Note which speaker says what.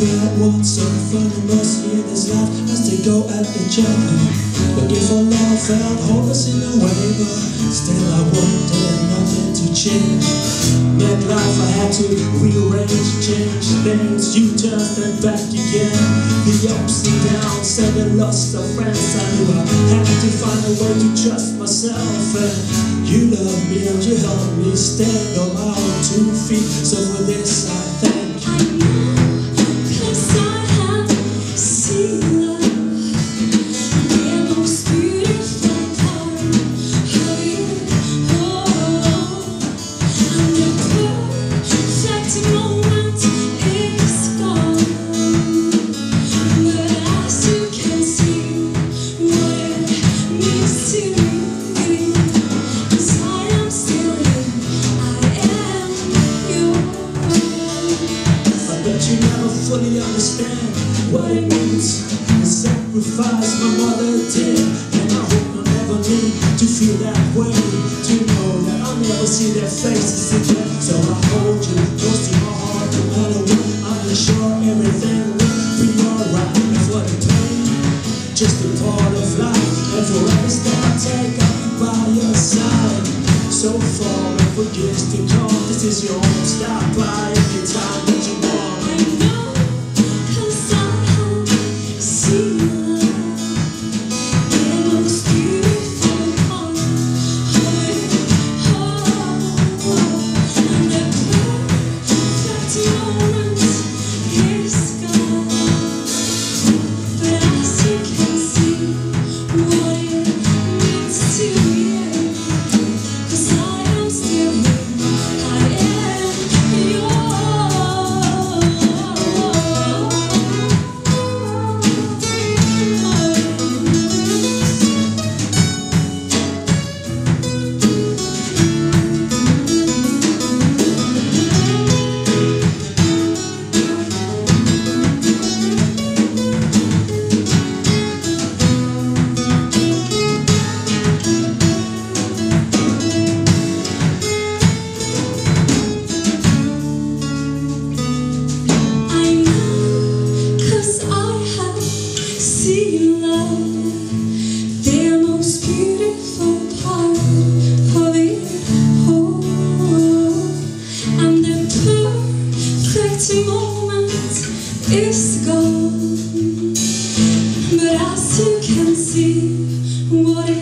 Speaker 1: in the bed, want some fun and mercy in this life as they go at the journey. Looking for love, felt hopeless in a way, but still I wanted nothing to change. Midlife, I had to rearrange, change things. You just and back again. The ups and downs, and the loss of friends. I knew I had to find a way to trust myself. And you love me and you help me stand on my own two feet. So for this, I understand what it means The sacrifice my mother did And I hope you'll never need to feel that way To know that I'll never see their faces again. So I hold you close to my heart no matter what I'm sure everything will be alright. And for the pain, just a part of life. And for every step I take I'll by your side So far and for years to come. This is your home, stop by anytime that you want
Speaker 2: have seen is gone. But as you can see, what it